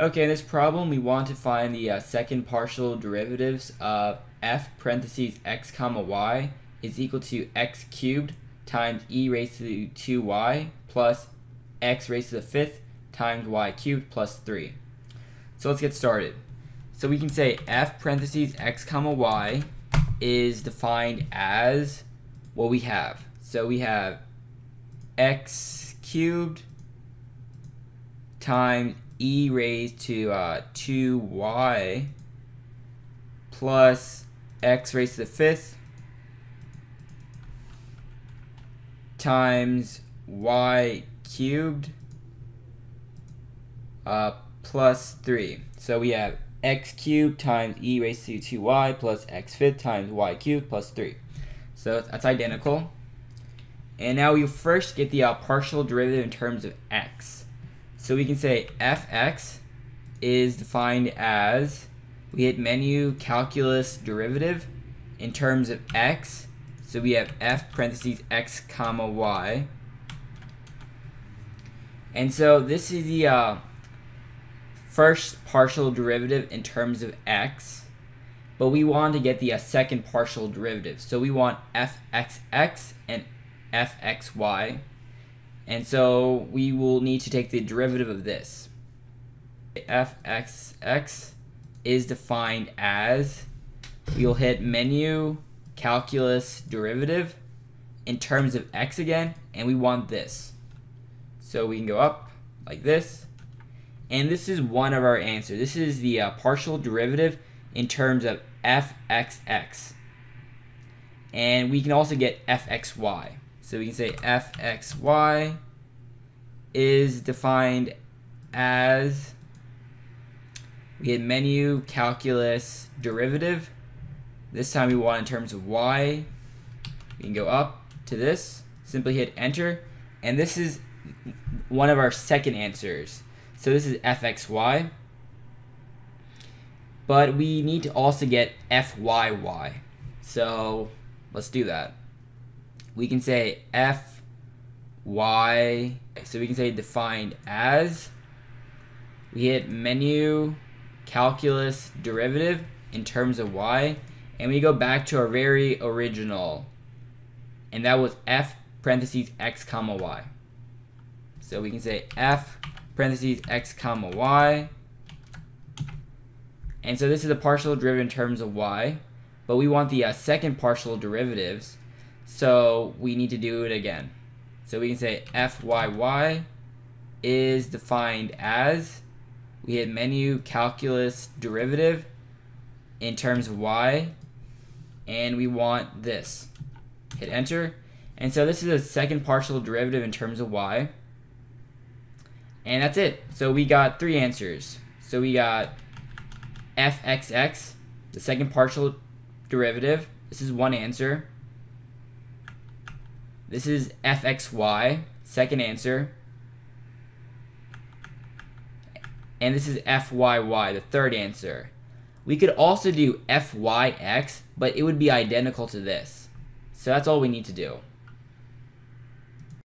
Okay, in this problem, we want to find the uh, second partial derivatives of f parentheses x comma y is equal to x cubed times e raised to 2y plus x raised to the fifth times y cubed plus 3. So let's get started. So we can say f parentheses x comma y is defined as what we have. So we have x cubed times e raised to uh, 2y plus x raised to the fifth times y cubed uh, plus 3. So we have x cubed times e raised to 2y plus x fifth times y cubed plus 3. So that's identical. And now we first get the uh, partial derivative in terms of x. So we can say fx is defined as, we hit menu calculus derivative in terms of x. So we have f parentheses x comma y. And so this is the uh, first partial derivative in terms of x. But we want to get the uh, second partial derivative. So we want fxx and fxy. And so we will need to take the derivative of this. fxx is defined as, we'll hit menu, calculus, derivative, in terms of x again, and we want this. So we can go up like this. And this is one of our answers. This is the uh, partial derivative in terms of fxx. And we can also get fxy. So we can say fxy is defined as we had menu, calculus, derivative. This time we want in terms of y. We can go up to this, simply hit enter, and this is one of our second answers. So this is fxy. But we need to also get fyy. So let's do that we can say f y so we can say defined as we hit menu calculus derivative in terms of y and we go back to our very original and that was f parentheses x comma y. So we can say f parentheses x comma y. And so this is a partial derivative in terms of y but we want the uh, second partial derivatives so we need to do it again. So we can say fyy is defined as, we hit menu calculus derivative in terms of y, and we want this. Hit enter. And so this is a second partial derivative in terms of y. And that's it. So we got three answers. So we got fxx, the second partial derivative. This is one answer. This is fxy, second answer. And this is fyy, the third answer. We could also do fyx, but it would be identical to this. So that's all we need to do.